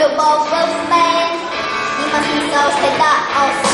the world of man. You must be so set up.